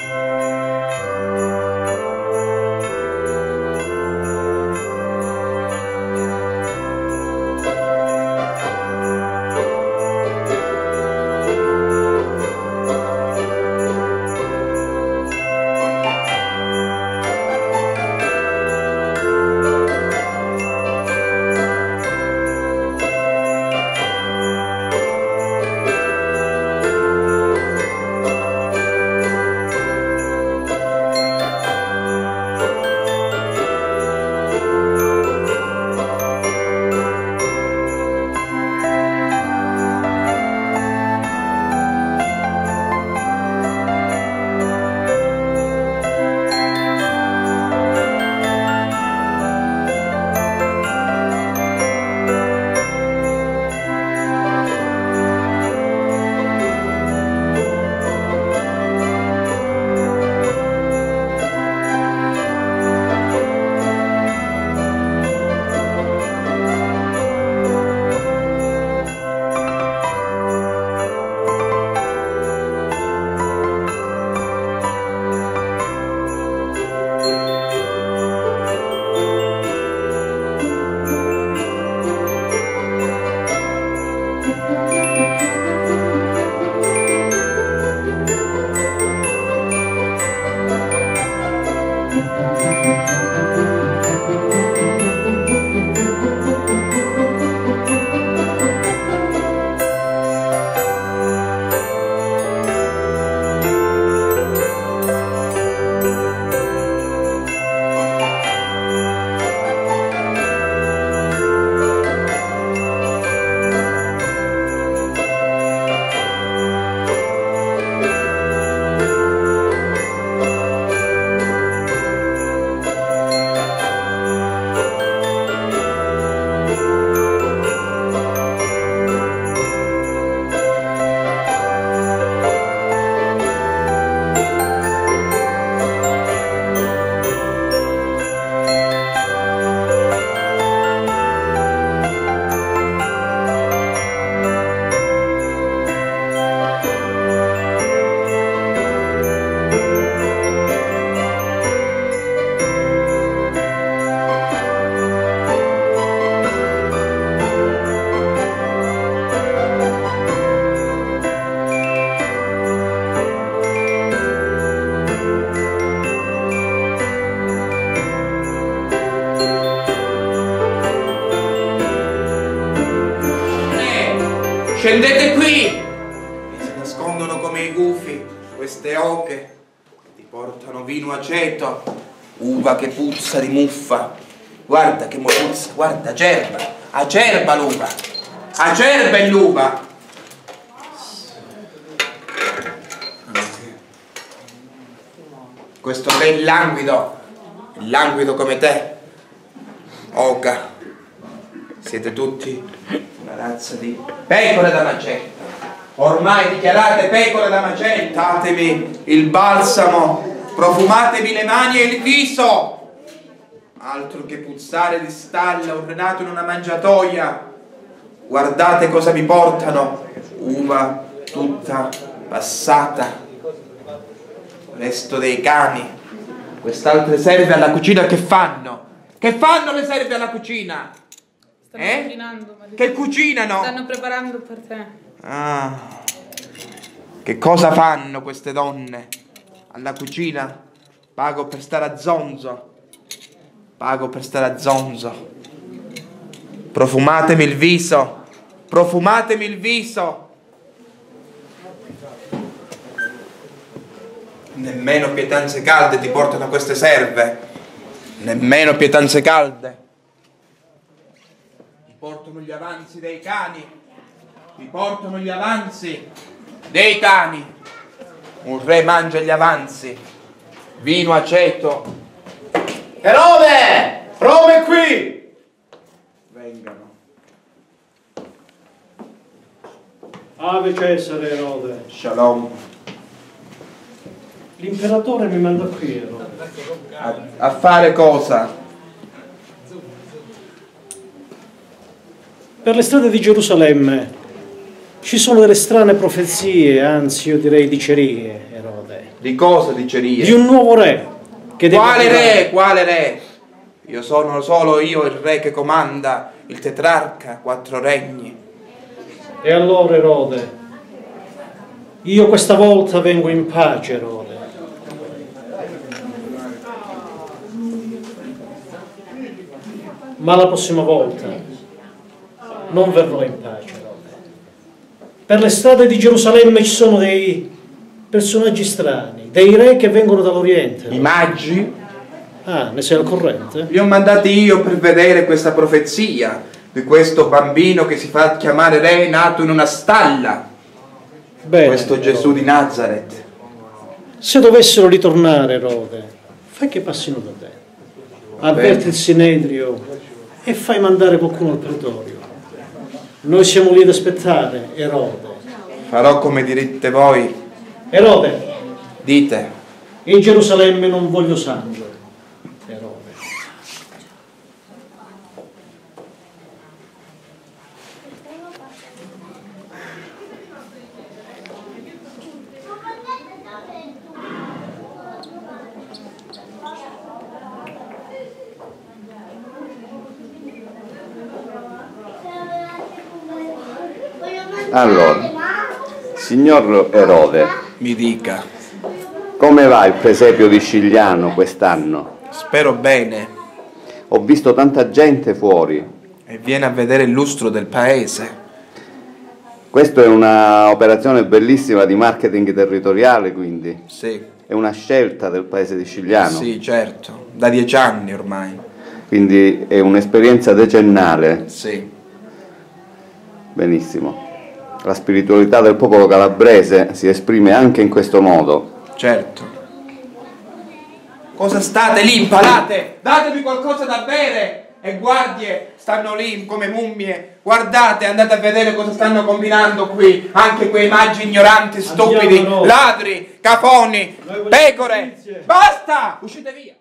Música puzza di muffa. Guarda che mo puzza, guarda, acerba, acerba l'uva, acerba è l'uva. Questo re languido, languido come te. Oca, siete tutti una razza di pecore da macello. Ormai dichiarate pecore da macello. Datemi il balsamo, profumatevi le mani e il viso. Altro che puzzare di stalla ordenato in una mangiatoia. Guardate cosa mi portano. Uva tutta passata. Resto dei cani. Quest'altre serve alla cucina che fanno? Che fanno le serve alla cucina? Stanno Eh? cucinando, Che cucinano? stanno preparando per te. Ah. Che cosa fanno queste donne? Alla cucina? Pago per stare a zonzo. Pago per stare a zonzo. Profumatemi il viso. Profumatemi il viso. Nemmeno pietanze calde ti portano queste serve. Nemmeno pietanze calde. Ti portano gli avanzi dei cani. Ti portano gli avanzi dei cani. Un re mangia gli avanzi. Vino aceto. Erode! Roma è qui! Vengano. Ave Cesare Erode, Shalom. l'imperatore mi manda qui Erode. A, a fare cosa? Per le strade di Gerusalemme ci sono delle strane profezie, anzi io direi dicerie, Erode, Di cosa dicerie? di un nuovo re che Quale re? Quale re? Io sono solo io il re che comanda, il tetrarca, quattro regni. E allora Erode, io questa volta vengo in pace, Erode. Ma la prossima volta non verrò in pace, Erode. Per le strade di Gerusalemme ci sono dei personaggi strani, dei re che vengono dall'Oriente. I magi Ah, ne sei al corrente? li ho mandati io per vedere questa profezia di questo bambino che si fa chiamare re nato in una stalla. Bene. Questo. Gesù di Nazareth. Se dovessero ritornare, Erode, fai che passino da te. Avverti il Sinedrio e fai mandare qualcuno al pretorio. Noi siamo lì ad aspettare, Erode. Farò come direte voi. Erode, Dite. in Gerusalemme non voglio sangue. Erode. Allora, signor Erode, Mi dica. Come va il presepio di Scigliano quest'anno? Spero bene. Ho visto tanta gente fuori. E viene a vedere il lustro del paese. Questa è un'operazione bellissima di marketing territoriale, quindi. Sì. È una scelta del paese di Scigliano. Sì, certo. Da dieci anni ormai. Quindi è un'esperienza decennale. Sì. Benissimo. La spiritualità del popolo calabrese si esprime anche in questo modo. Certo. Cosa state lì impalate? Datevi qualcosa da bere! E guardie stanno lì come mummie. Guardate, andate a vedere cosa stanno combinando qui. Anche quei magi ignoranti, stupidi, Andiamo noi. ladri, cafoni, vogliamo pecore. Basta! Uscite via!